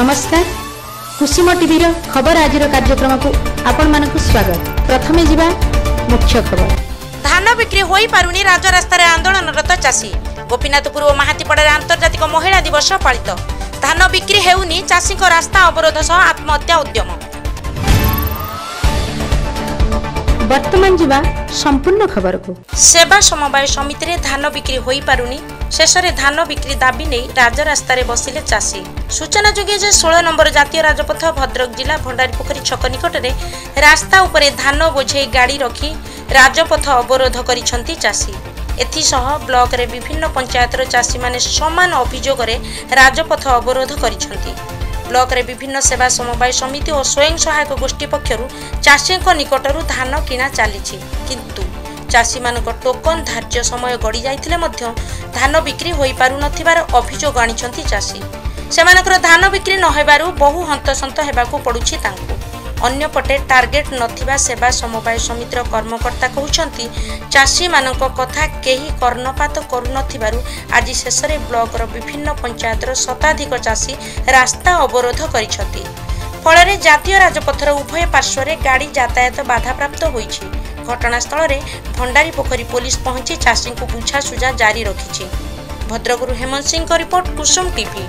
নমস্কার কুসুম টিভির খবর আজির কার্যক্রমকু আপনার স্বাগত প্রথমে যা মুখ্য খবর ধান বিক্রি হয়ে পুনি রাজরাস্তার আন্দোলনরত চাষী গোপীনাথপুর ও মাহাতিপড়ার আন্তর্জাতিক মহিলা দিবস পালিত ধান বিক্রি হেউনি চাষী রাস্তা অবরোধ সহ আত্মহত্যা উদ্যম বর্তমান যা সম্পূর্ণ খবর সেবা সমবায় সমিতি ধান বিক্রি হয়ে পুনি শেষে ধান বিক্রি দাবি নেই রাজরাস্তায় বসলে চাষী সূচনা সূচনাযোগ্য যে ষোল নম্বর জাতীয় রাজপথ ভদ্রক জেলা ভণ্ডারী ভণ্ডারীপোখরী ছক নিকটে রাস্তা উপরে ধান বোঝেই গাড়ি রখি রাজপথ অবরোধ করেছেন চাষী এসহ ব্লকরে বিভিন্ন পঞ্চায়েতর চাষী মানে সমান অভিযোগের রাজপথ অবরোধ করেছেন ବ୍ଲକରେ ବିଭିନ୍ନ ସେବା ସମବାୟ ସମିତି ଓ ସ୍ୱୟଂ ସହାୟକ ଗୋଷ୍ଠୀ ପକ୍ଷରୁ ଚାଷୀଙ୍କ ନିକଟରୁ ଧାନ କିଣା ଚାଲିଛି କିନ୍ତୁ ଚାଷୀମାନଙ୍କ ଟୋକନ ଧାର୍ଯ୍ୟ ସମୟ ଗଡ଼ିଯାଇଥିଲେ ମଧ୍ୟ ଧାନ ବିକ୍ରି ହୋଇପାରୁନଥିବାର ଅଭିଯୋଗ ଆଣିଛନ୍ତି ଚାଷୀ ସେମାନଙ୍କର ଧାନ ବିକ୍ରି ନ ହେବାରୁ ବହୁ ହନ୍ତସନ୍ତ ହେବାକୁ ପଡ଼ୁଛି ତାଙ୍କୁ ଅନ୍ୟପଟେ ଟାର୍ଗେଟ ନଥିବା ସେବା ସମବାୟ ସମିତିର କର୍ମକର୍ତ୍ତା କହୁଛନ୍ତି ଚାଷୀମାନଙ୍କ କଥା କେହି କର୍ଣ୍ଣପାତ କରୁନଥିବାରୁ ଆଜି ଶେଷରେ ବ୍ଲକର ବିଭିନ୍ନ ପଞ୍ଚାୟତର ଶତାଧିକ ଚାଷୀ ରାସ୍ତା ଅବରୋଧ କରିଛନ୍ତି ଫଳରେ ଜାତୀୟ ରାଜପଥର ଉଭୟ ପାର୍ଶ୍ୱରେ ଗାଡ଼ି ଯାତାୟାତ ବାଧାପ୍ରାପ୍ତ ହୋଇଛି ଘଟଣାସ୍ଥଳରେ ଭଣ୍ଡାରୀ ପୋଖରୀ ପୋଲିସ ପହଞ୍ଚି ଚାଷୀଙ୍କୁ ବୁଝାସୁଝା ଜାରି ରଖିଛି ଭଦ୍ରକରୁ ହେମନ୍ତ ସିଂଙ୍କ ରିପୋର୍ଟ କୁସୁମ ଟିଭି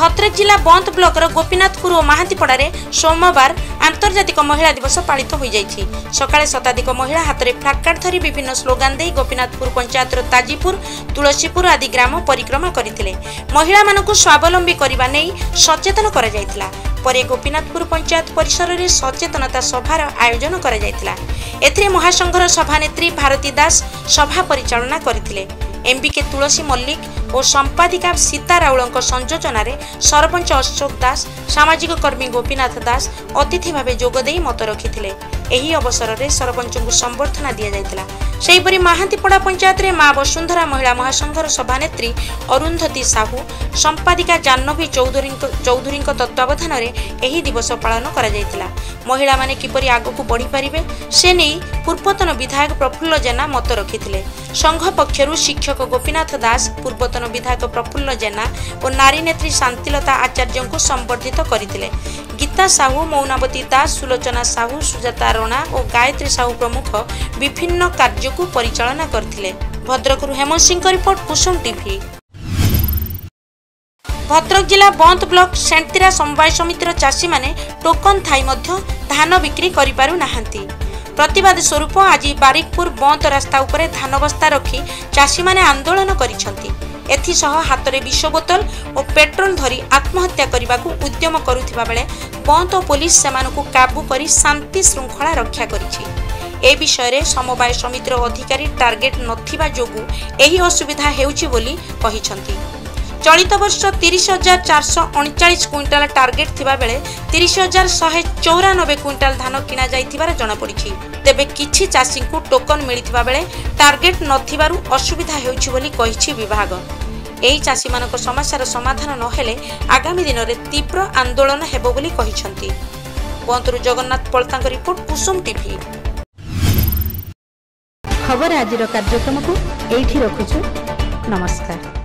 ଭଦ୍ରକ ଜିଲ୍ଲା ବନ୍ଦ ବ୍ଲକର ଗୋପୀନାଥପୁର ଓ ମହାନ୍ତିପଡ଼ାରେ ସୋମବାର ଆନ୍ତର୍ଜାତିକ ମହିଳା ଦିବସ ପାଳିତ ହୋଇଯାଇଛି ସକାଳେ ଶତାଧିକ ମହିଳା ହାତରେ ଫ୍ଲାଗ୍କାର୍ଡ଼ ଧରି ବିଭିନ୍ନ ସ୍ଲୋଗାନ ଦେଇ ଗୋପୀନାଥପୁର ପଞ୍ଚାୟତର ତାଜିପୁର ତୁଳସୀପୁର ଆଦି ଗ୍ରାମ ପରିକ୍ରମା କରିଥିଲେ ମହିଳାମାନଙ୍କୁ ସ୍ୱାବଲମ୍ବୀ କରିବା ନେଇ ସଚେତନ କରାଯାଇଥିଲା ପରେ ଗୋପୀନାଥପୁର ପଞ୍ଚାୟତ ପରିସରରେ ସଚେତନତା ସଭାର ଆୟୋଜନ କରାଯାଇଥିଲା ଏଥିରେ ମହାସଂଘର ସଭାନେତ୍ରୀ ଭାରତୀ ଦାସ ସଭା ପରିଚାଳନା କରିଥିଲେ ଏମ୍ବିକେ ତୁଳସୀ ମଲ୍ଲିକ ଓ ସମ୍ପାଦିକା ସୀତା ରାଉଳଙ୍କ ସଂଯୋଜନାରେ ସରପଞ୍ଚ ଅଶୋକ ଦାସ ସାମାଜିକ କର୍ମୀ ଗୋପୀନାଥ ଦାସ ଅତିଥି ଭାବେ ଯୋଗଦେଇ ମତ ରଖିଥିଲେ ଏହି ଅବସରରେ ସରପଞ୍ଚଙ୍କୁ ସମ୍ବର୍ଦ୍ଧନା ଦିଆଯାଇଥିଲା ସେହିପରି ମାହାନ୍ତିପଡ଼ା ପଞ୍ଚାୟତରେ ମା ବସୁନ୍ଧରା ମହିଳା ମହାସଂଘର ସଭାନେତ୍ରୀ ଅରୁନ୍ଧତୀ ସାହୁ ସମ୍ପାଦିକା ଜାହ୍ନବୀ ଚୌଧୁରୀଙ୍କ ଚୌଧୁରୀଙ୍କ ତତ୍ତ୍ୱାବଧାନରେ ଏହି ଦିବସ ପାଳନ କରାଯାଇଥିଲା ମହିଳାମାନେ କିପରି ଆଗକୁ ବଢ଼ିପାରିବେ ସେ ନେଇ ପୂର୍ବତନ ବିଧାୟକ ପ୍ରଫୁଲ୍ଲ ଜେନା ମତ ରଖିଥିଲେ ସଂଘ ପକ୍ଷରୁ ଶିକ୍ଷକ ଗୋପୀନାଥ ଦାସ ପୂର୍ବତନ ବିଧାୟକ ପ୍ରଫୁଲ୍ଲ ଜେନା ଓ ନାରୀ ନେତ୍ରୀ ଶାନ୍ତିଲତା ଆଚାର୍ଯ୍ୟଙ୍କୁ ସମ୍ବର୍ଦ୍ଧିତ କରିଥିଲେ ରୀତା ସାହୁ ମୌନାବତୀ ଦାସ ସୁଲୋଚନା ସାହୁ ସୁଜାତା ରଣା ଓ ଗାୟତ୍ରୀ ସାହୁ ପ୍ରମୁଖ ବିଭିନ୍ନ କାର୍ଯ୍ୟକୁ ପରିଚାଳନା କରିଥିଲେ ଭଦ୍ରକରୁ ହେମନ୍ତ ସିଂଙ୍କ ରିପୋର୍ଟ କୁସୁମ ଟିଭି ଭଦ୍ରକ ଜିଲ୍ଲା ବନ୍ଦ ବ୍ଲକ ସେଣ୍ଟିରା ସମବାୟ ସମିତିର ଚାଷୀମାନେ ଟୋକନ୍ ଥାଇ ମଧ୍ୟ ଧାନ ବିକ୍ରି କରିପାରୁ ନାହାନ୍ତି ପ୍ରତିବାଦ ସ୍ୱରୂପ ଆଜି ବାରିକପୁର ବନ୍ଦ ରାସ୍ତା ଉପରେ ଧାନ ବସ୍ତା ରଖି ଚାଷୀମାନେ ଆନ୍ଦୋଳନ କରିଛନ୍ତି ଏଥିସହ ହାତରେ ବିଷ ବୋତଲ ଓ ପେଟ୍ରୋଲ ଧରି ଆତ୍ମହତ୍ୟା କରିବାକୁ ଉଦ୍ୟମ କରୁଥିବା ବେଳେ ବନ୍ଦ ପୋଲିସ ସେମାନଙ୍କୁ କାବୁ କରି ଶାନ୍ତି ଶୃଙ୍ଖଳା ରକ୍ଷା କରିଛି ଏ ବିଷୟରେ ସମବାୟ ସମିତିର ଅଧିକାରୀ ଟାର୍ଗେଟ ନଥିବା ଯୋଗୁଁ ଏହି ଅସୁବିଧା ହେଉଛି ବୋଲି କହିଛନ୍ତି চলিত বর্ষ তিরিশ হাজার চারশো অণচাশ কুইন্টাল টার্গেট থাকবে তিরিশ হাজার শহে চৌরানবে কুইন্টাল ধান কিণা যাই জনাপড়ি তেবে কিছু চাষী টোকন মিলি বেড়ে টার্গেট নথিবারু অসুবিধা হেউছি বলে কহিছি বিভাগ এই চাষীমানক সমস্যার সমাধান নহলে আগামী দিনরে তীব্র আন্দোলন ହେବ ବୋଲି କହିଛନ୍ତି ବନ୍ଦରୁ ଜଗନ୍ନାଥ ପଳତାଙ୍କ ରିପୋର୍ଟ କୁସୁମ ଟିଭି ଖବର ଆଜିର କାର୍ଯ୍ୟକ୍ରମକୁ ଏଇଠି ରଖୁଛୁ ନମସ୍କାର